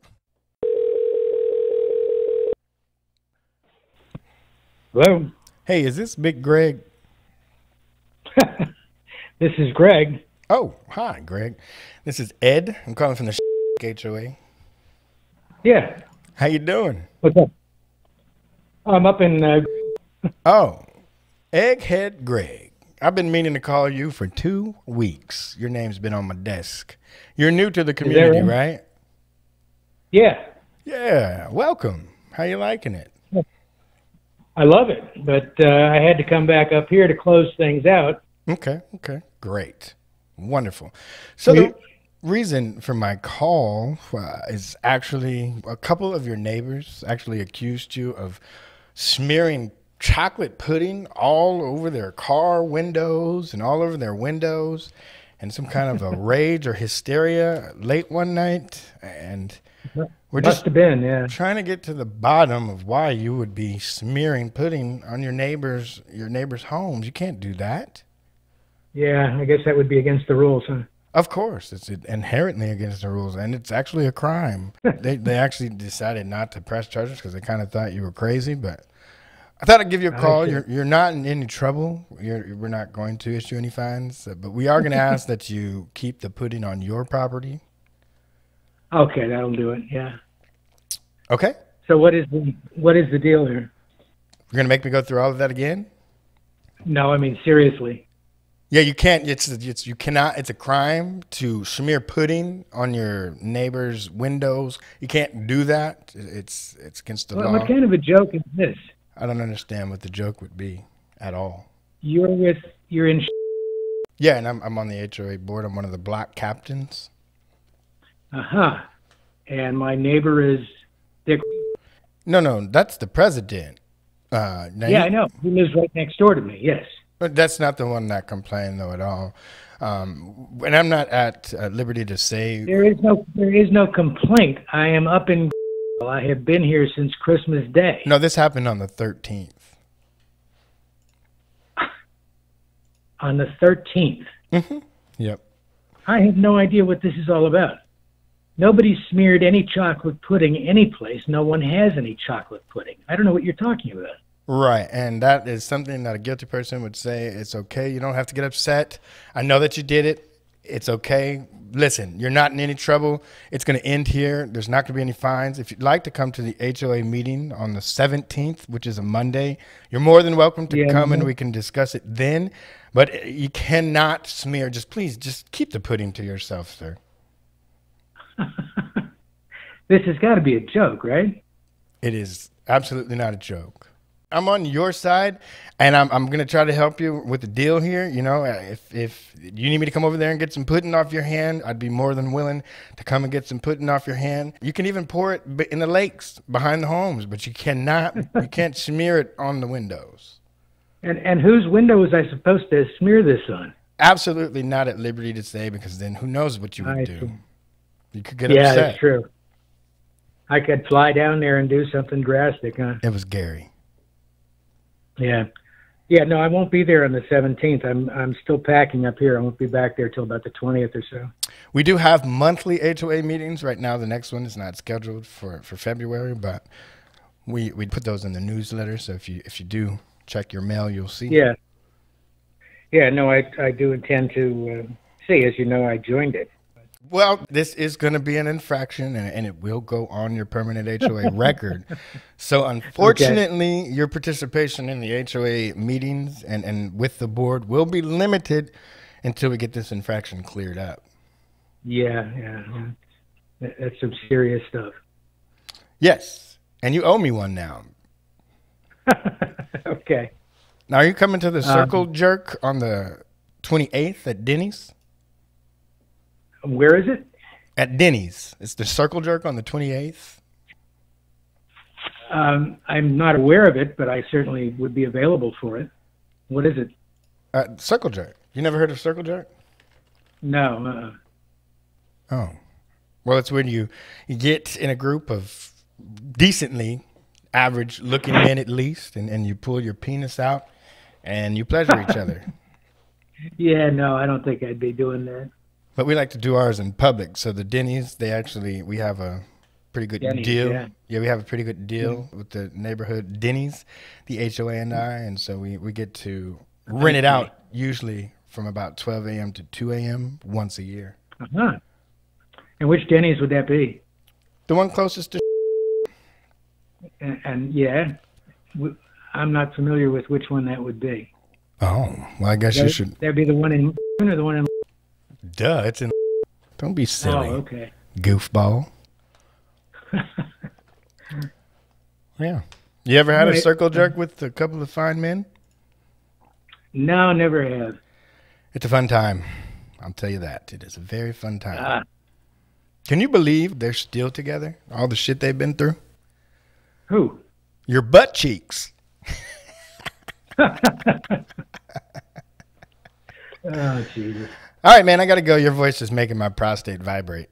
Hello. Hey, is this Big Greg? This is Greg. Oh, hi, Greg. This is Ed. I'm calling from the HOA. Yeah. How you doing? What's up? I'm up in. Uh, Oh, Egghead Greg. I've been meaning to call you for two weeks. Your name's been on my desk. You're new to the community, right? yeah, Yeah. Welcome. How you liking it? I love it, but uh, I had to come back up here to close things out. Okay. Okay. Great. Wonderful. So the reason for my call uh, is actually a couple of your neighbors actually accused you of smearing chocolate pudding all over their car windows and all over their windows and some kind of a rage or hysteria late one night and we're Must just been, yeah. trying to get to the bottom of why you would be smearing pudding on your neighbors your neighbors homes you can't do that Yeah, I guess that would be against the rules, huh? Of course, it's inherently against the rules, and it's actually a crime. they they actually decided not to press charges because they kind of thought you were crazy. But I thought I'd give you a call. You're you're not in any trouble. You're, we're not going to issue any fines, uh, but we are going to ask that you keep the pudding on your property. Okay, that'll do it. Yeah. Okay, So what is the what is the deal here? you're going to make me go through all of that again. No, I mean seriously. Yeah, you can't. It's it's you cannot. It's a crime to smear pudding on your neighbor's windows. You can't do that. It's it's against the What, law. what kind of a joke is this? I don't understand what the joke would be at all. You're with you're in. Yeah, and I'm I'm on the HOA board. I'm one of the block captains. Uh huh. And my neighbor is Dick. No, no, that's the president. Uh, Yeah, you- I know. He lives right next door to me. Yes. But that's not the one that complained though at all. Um, and I'm not at uh, liberty to say. There is no there is no complaint. I am up in. I have been here since Christmas Day. No, this happened on the 13th. On the 13th. Mm-hmm. Yep. I have no idea what this is all about. Nobody smeared any chocolate pudding any place. No one has any chocolate pudding. I don't know what you're talking about. Right, and that is something that a guilty person would say. It's okay. You don't have to get upset. I know that you did it. It's okay. Listen, you're not in any trouble. It's going to end here. There's not going to be any fines. If you'd like to come to the HOA meeting on the 17th, which is a Monday, you're more than welcome to Yeah, come and we can discuss it then. But you cannot smear. Just please, just keep the pudding to yourself, sir. This has got to be a joke, right? It is absolutely not a joke. I'm on your side, and I'm I'm gonna try to help you with the deal here. You know, if if you need me to come over there and get some pudding off your hand, I'd be more than willing to come and get some pudding off your hand. You can even pour it in the lakes behind the homes, but you cannot you can't smear it on the windows. And and whose window was I supposed to smear this on? Absolutely not at liberty to say because then who knows what you would I do. see. You could get yeah, upset. that's true. I could fly down there and do something drastic, huh? It was Gary. Yeah. Yeah, no, I won't be there on the 17th. I'm I'm still packing up here. I won't be back there till about the 20th or so. We do have monthly HOA meetings right now. The next one is not scheduled for, for February, but we we put those in the newsletter. So if you if you do check your mail, you'll see. Yeah. Yeah, no, I I do intend to uh, see. As you know, I joined it. Well, this is going to be an infraction, and, and it will go on your permanent HOA record. So, unfortunately, your participation in the HOA meetings and, and with the board will be limited until we get this infraction cleared up. Yeah, yeah. That's some serious stuff. Yes, and you owe me one now. Okay. Now, are you coming to the Um, Circle Jerk on the 28th at Denny's? Where is it? At Denny's. It's the Circle Jerk on the 28th. Um, I'm not aware of it, but I certainly would be available for it. What is it? Uh, Circle Jerk. You never heard of Circle Jerk? No. Uh, Oh. Well, it's when you, you get in a group of decently average looking men at least, and, and you pull your penis out and you pleasure each other. yeah, no, I don't think I'd be doing that. But we like to do ours in public. So the Denny's, they actually, we have a pretty good Denny's, deal. yeah. we have a pretty good deal with the neighborhood Denny's, the HOA and I. And so we, we get to rent it out usually from about 12 a.m. to 2 a.m. once a year. Uh-huh. And which Denny's would that be? The one closest to. And, and yeah, I'm not familiar with which one that would be. Oh, well, I guess you should. That'd be the one in or the one in. Duh, it's in. Don't be silly. Oh, okay. Goofball. yeah. You ever had a circle jerk with a couple of fine men? No, never have. It's a fun time. I'll tell you that. It is a very fun time. Ah. Can you believe they're still together? All the shit they've been through? Who? Your butt cheeks. Oh, Jesus. All right, man, I got to go. Your voice is making my prostate vibrate.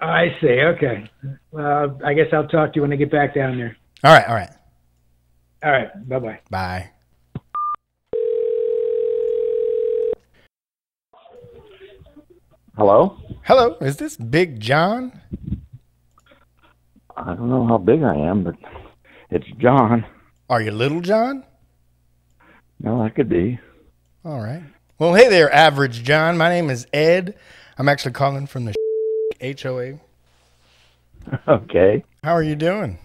I see. Okay. Well, I guess I'll talk to you when I get back down there. All right, all right. All right. Bye bye. Bye. Hello? Hello, is this Big John? I don't know how big I am, but it's John. Are you Little John? No, I could be. All right. Well, hey there, Average John. My name is Ed. I'm actually calling from the HOA. Okay. How are you doing?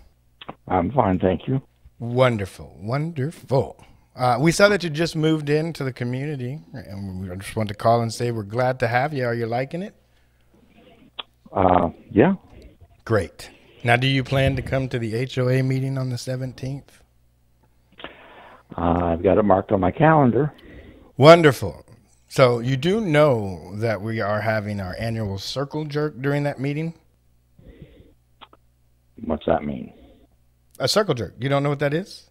I'm fine, thank you. Wonderful, wonderful. Uh, we saw that you just moved into the community, and we just wanted to call and say we're glad to have you. Are you liking it? Uh, yeah. Great. Now, do you plan to come to the HOA meeting on the 17th? Uh, I've got it marked on my calendar. Wonderful. So you do know that we are having our annual circle jerk during that meeting? What's that mean? A circle jerk. You don't know what that is?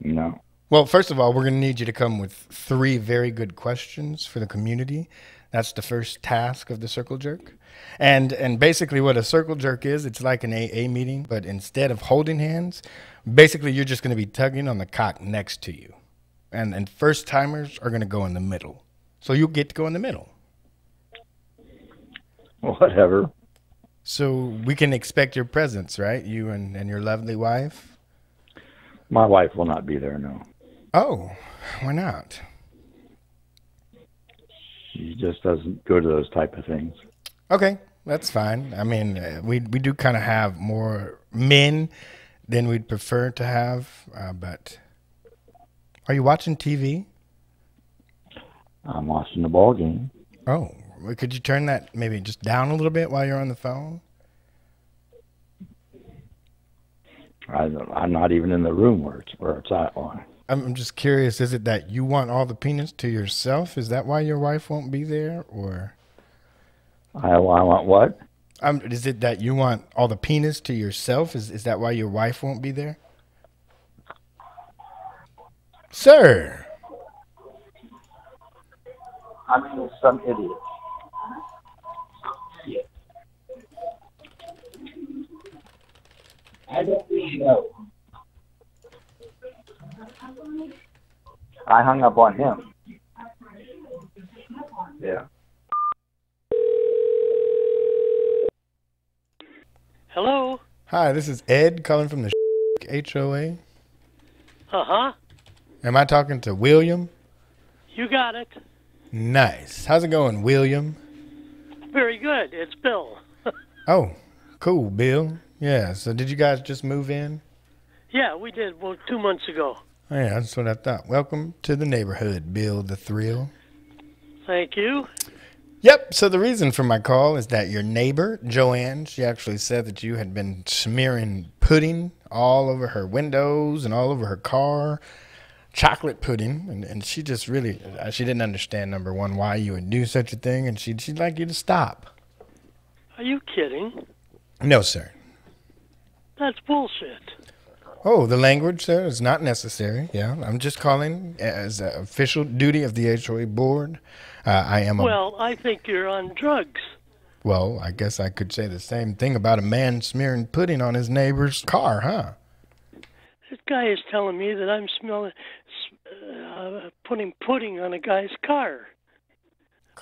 No. Well, first of all, we're going to need you to come with three very good questions for the community. That's the first task of the circle jerk. And and basically what a circle jerk is, it's like an AA meeting, but instead of holding hands, basically you're just going to be tugging on the cock next to you. And and first timers are going to go in the middle. So you'll get to go in the middle. Whatever. So we can expect your presence, right? You and, and your lovely wife? My wife will not be there, no. Oh, why not? She just doesn't go to those type of things. Okay, that's fine. I mean, uh, we we do kind of have more men than we'd prefer to have, uh, but are you watching TV? I'm watching the ball game. Oh, well, could you turn that maybe just down a little bit while you're on the phone? I, I'm not even in the room where it's where it's at on. I'm I'm just curious. Is it that you want all the peanuts to yourself? Is that why your wife won't be there, or I, I want what? um, is it that you want all the penis to yourself? Is is that why your wife won't be there, sir? I mean, some idiot. I don't really know. I hung up on him. Yeah. Hello? Hi, this is Ed calling from the HOA. Uh huh. Am I talking to William? You got it. Nice. How's it going, William? Very good. It's Bill. Oh, cool, Bill. Yeah. So did you guys just move in? Yeah, we did well two months ago. Yeah, that's what I thought. Welcome to the neighborhood, Bill the Thrill. Thank you. Yep. So the reason for my call is that your neighbor, Joanne, she actually said that you had been smearing pudding all over her windows and all over her car, chocolate pudding, and, and she just really uh, she didn't understand number one why you would do such a thing, and she she'd like you to stop. Are you kidding? No, sir. That's bullshit. Oh, the language, sir, is not necessary. Yeah, I'm just calling as an official duty of the HOA board. Uh, I am a Well, I think you're on drugs. Well, I guess I could say the same thing about a man smearing pudding on his neighbor's car, huh? This guy is telling me that I'm smelling, uh, putting pudding on a guy's car.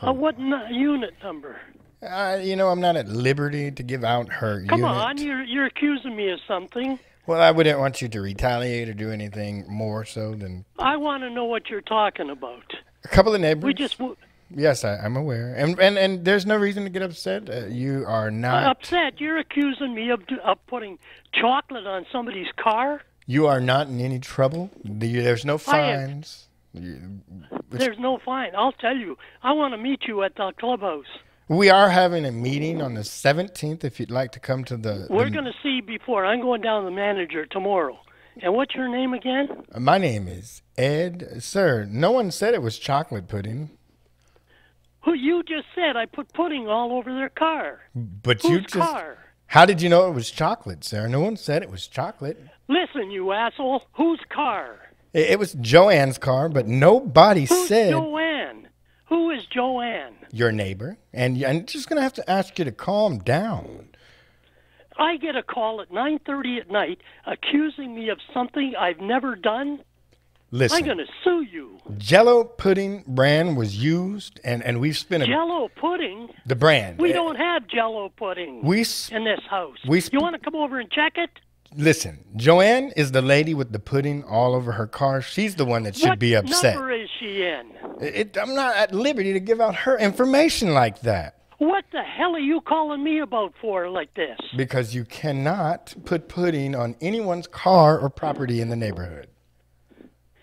Uh, what n- unit number? Uh, you know, I'm not at liberty to give out her Come unit. on, you're you're accusing me of something. Well, I wouldn't want you to retaliate or do anything more so than I want to know what you're talking about. a couple of neighbors. We just w- Yes, I, I'm aware, and and and there's no reason to get upset. Uh, you are not. upset. You're accusing me of, of putting chocolate on somebody's car. You are not in any trouble. There's no fines. You- There's no fine. I'll tell you. I want to meet you at the clubhouse. We are having a meeting on the 17th. If you'd like to come to the. We're going to see before. I'm going down to the manager tomorrow. And what's your name again? My name is Ed. Sir, no one said it was chocolate pudding, Who you just said I put pudding all over their car. but Whose you just. car? How did you know it was chocolate, sir? No one said it was chocolate. Listen, you asshole. Whose car? It, was Joanne's car, but nobody Who's said Joanne? Who is Joanne? your neighbor. And I'm just going to have to ask you to calm down. I get a call at 9:30 at night accusing me of something I've never done. Listen. I'm going to sue you. Jello pudding brand was used, and, and we've spent a, Jello pudding. the brand. We don't have Jello pudding We in this house. we you want to come over and check it? Listen, Joanne is the lady with the pudding all over her car. She's the one that should what be upset. What number is she in? It, I'm not at liberty to give out her information like that What the hell are you calling me about for like this? because you cannot put pudding on anyone's car or property in the neighborhood.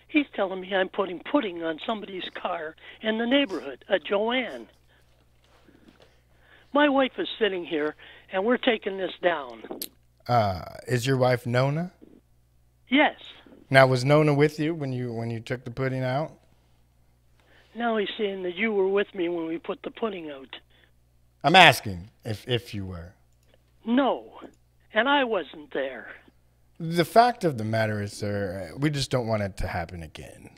He's telling me I'm putting pudding on somebody's car in the neighborhood, a Joanne. My wife is sitting here, and we're taking this down. Uh, is your wife Nona? Yes. Now, was Nona with you when you when you took the pudding out? No, he's saying that you were with me when we put the pudding out. I'm asking if if you were. No, and I wasn't there. The fact of the matter is, sir, we just don't want it to happen again.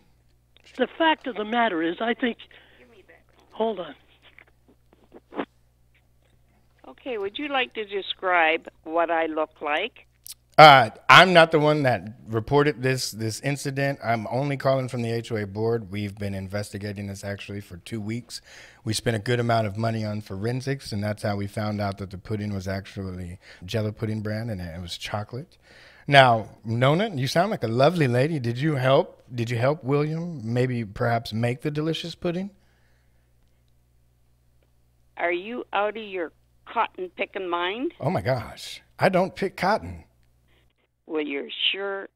The fact of the matter is, I think. Hold on. Okay, would you like to describe what I look like? Uh, I'm not the one that reported this this incident. I'm only calling from the HOA board. We've been investigating this actually for two weeks. We spent a good amount of money on forensics, and that's how we found out that the pudding was actually Jello pudding brand and it was chocolate. Now, Nona, you sound like a lovely lady. Did you help? Did you help William maybe perhaps make the delicious pudding? Are you out of your cotton picking mind? Oh my gosh, I don't pick cotton. Well, you're sure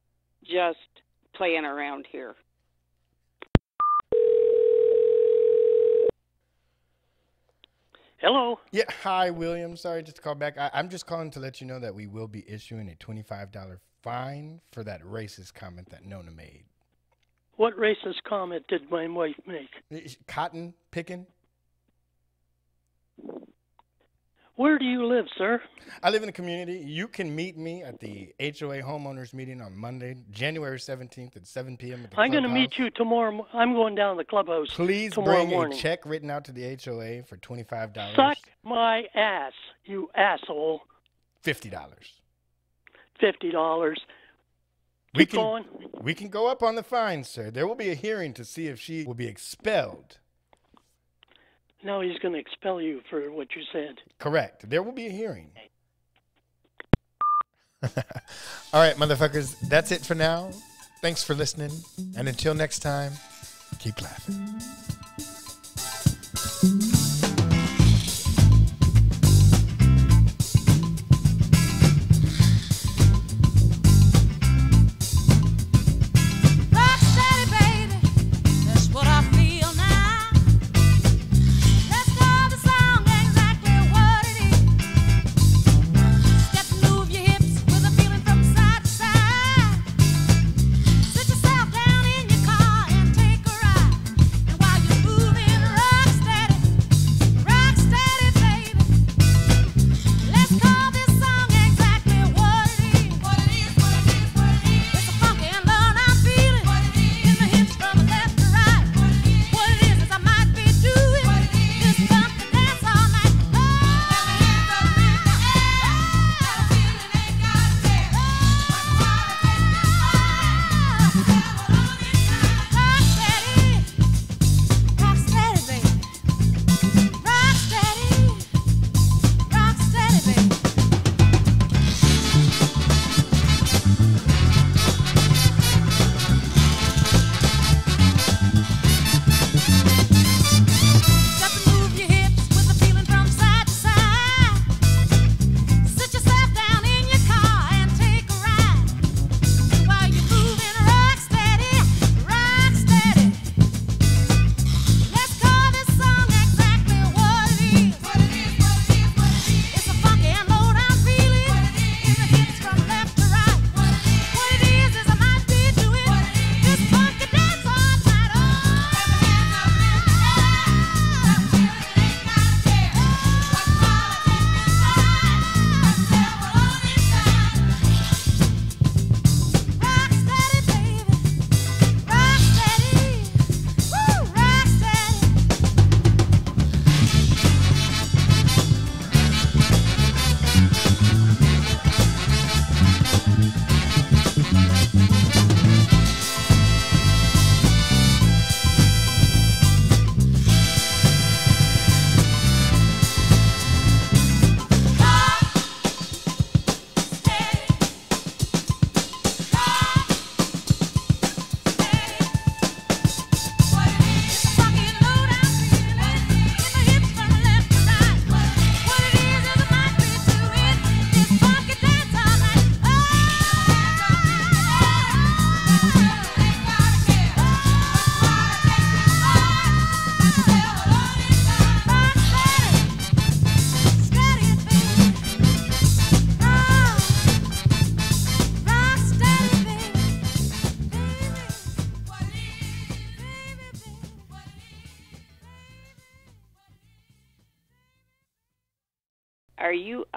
just playing around here. Hello. Yeah. Hi, William. Sorry, just to call back. I, I'm just calling to let you know that we will be issuing a twenty-five dollar fine for that racist comment that Nona made. What racist comment did my wife make? Cotton picking. Where do you live, sir? I live in the community. You can meet me at the HOA homeowners meeting on Monday, January 17th at 7 p.m. at the I'm going to meet you tomorrow. I'm going down to the clubhouse Please bring morning. a check written out to the HOA for $25. Suck my ass, you asshole. $50. Fifty dollars. We can, going. we can go up on the fine, sir. There will be a hearing to see if she will be expelled. Now he's going to expel you for what you said. Correct. There will be a hearing. All right, motherfuckers, that's it for now. Thanks for listening. And until next time, keep laughing.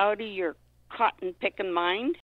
Out of your cotton picking mind?